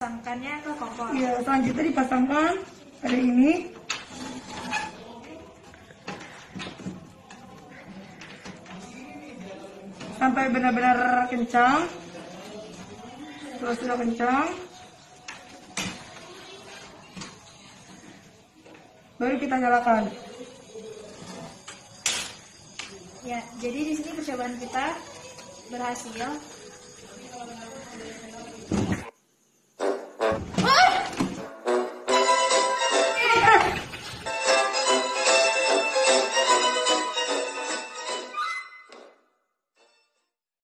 Pasangkannya ke kompor. Ya, selanjutnya dipasangkan pada ini. Sampai benar-benar kencang. Terus sudah kencang, baru kita nyalakan. Ya, jadi di sini percobaan kita berhasil.